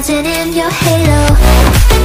dancing in your halo.